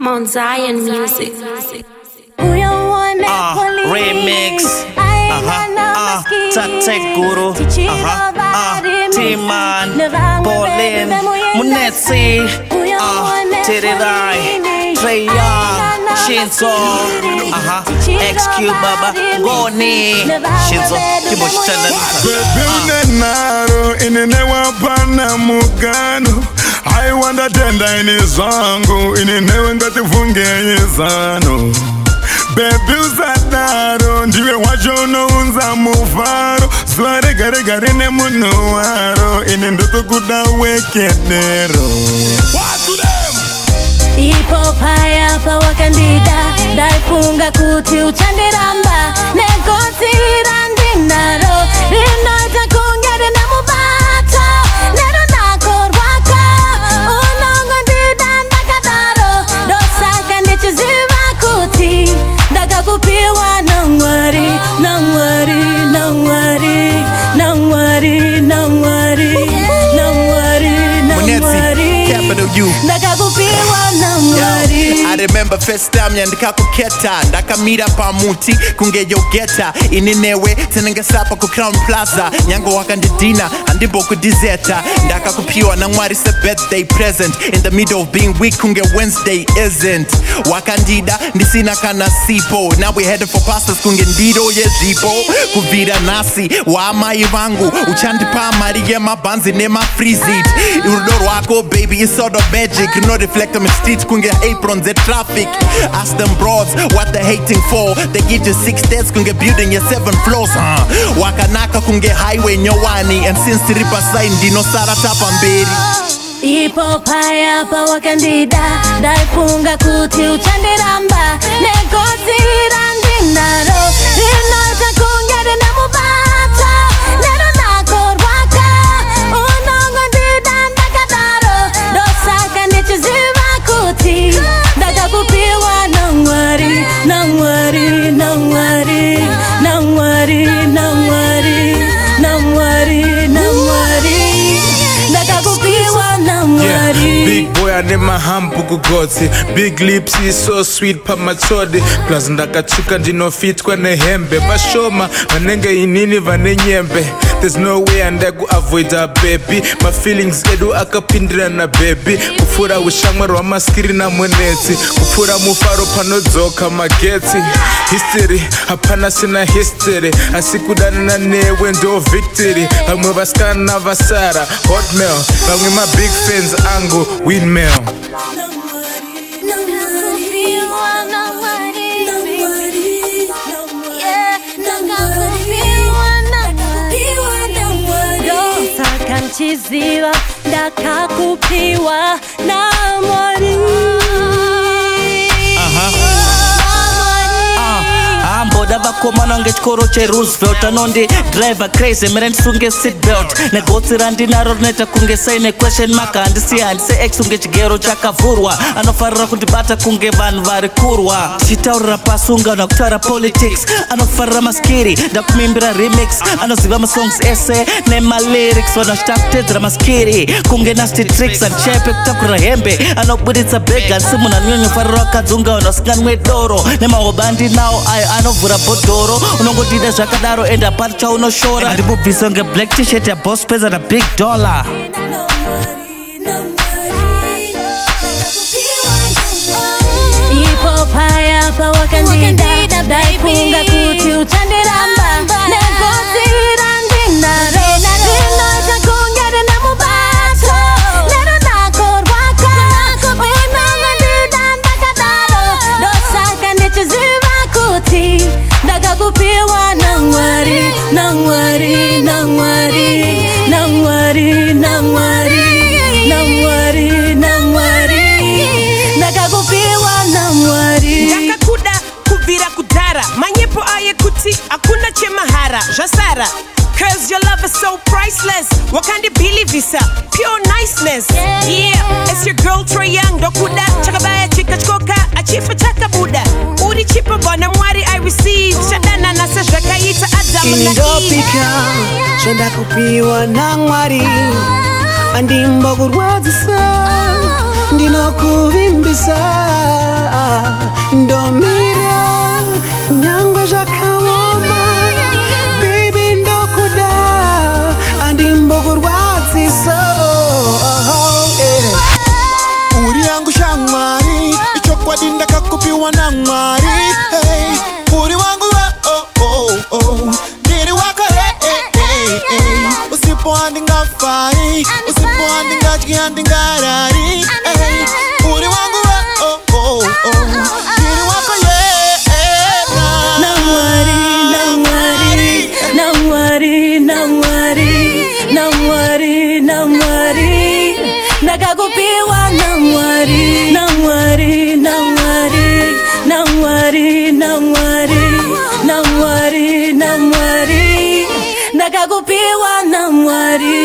Mount Zion Music. Ah, remix. Ah, aha, ah, tate guru. Aha, ah, Timan, Pauline, Munetsi, ah, Tiridai, Treya, Shinzo, aha, XQ Baba, Goni, Shinzo, Kibosh Tenet. Bebe unenaro, inenewa pana mugano aiwa ndatenda ini zvangu ini newe ngatifungei zano bebi usadaro ndive wacho unounza mufaro zuva rega rega rine munhu waro ini ndotokuda wekedero ipo paya pawakandida ndaifunga kuti uchandiramba negotiranda you. first time yandikakuketa ndakamira pamuti kunge yogeta ini newe tinenge sapa kucrown plaza nyange wakandidina handimbokudizeta ndakakupiwa namwari sebirthday present in the middle of being week kunge wednesday isn't wakandida ndisina kana sipo now we head for pastors kunge ndiro yezvipo kubvira nhasi waamai vangu uchandipa mari yemabhanzi nemafreezit rudo rwako baby isodo magic rinoreflecta mistit kunge apron zetraffic sick Ask them broads what they're hating for They give you six steps, can get building your seven floors huh? Wakanaka can get highway in your wani And since the ripper sign, dino saratapa mbiri ipo paya pawakandida ndaifunga kuti uchandiramba negoi nemahambu kugotsi big lips so sweet pamatsodi plus ndakatsuka ndinofitwa nehembe vashoma vanenge inini vane nyembe there's no way andaikuavoida bebi mafeelings edu akapindira nabebi kupfuura ushamwari hwamaskiri namunetsi kupfuura mufaro panodzoka magetsi history hapana sina history asi kudanana newe ndo victory vamwe vasikana vasara hotmail vamwe mabig fans angu winmail nchiziba ndakakupiwa na mwari Aha. Aha. Ah, kuda vakomana nge chikoro cheroosevelt anondi driva crazy mere ndisunge sitbelt negotsi randinaro rinoita kunge saine question mak handisiye handise x unge chigero chakavhurwa anofarira kundibata kunge vanhu vari kurwa tichitaurira pasungano akutaura politics anofarira maskiri ndakumimbira remix anoziva masongs ese nemalyrics vanhu vachita kuteedzera maskiri kunge nasty tricks handichaipe kutakurira hembe anobuditsa bhega handisi munhu anonyanya kufarira wakadzungano asinganwedoro nemahobe andinawo ayo anovhura bhodhoro unongotiita zvakadaro enda pari chaunoshora ndibubviso ngeblack tishet yabos peza nabig dollar Wakandida, wakandida, daipunga, daipunga, kuti, uchandera, matter. Cause your love is so priceless. What can you believe is a pure niceness? Yeah, yeah. yeah. it's your girl Trey Young. Dokuda, chakabaya, chika chkoka, achifa chaka buda. Uri chipa bona mwari I receive. Shadana na sashaka yita adama na Indopika, chanda kupiwa na mwari. Andi mbogu rwadisa, ndino kuvimbisa. Ah. usipoa ndingafai, andinga ndingadya ndingarai, muri wangu we oh oh oh, ndiri wako yera. Nawari nawari nawari nawari nawari nawari ndakakupiwa nawari nawari nawari nawari nawari nawari nawari ndakakupiwa what do you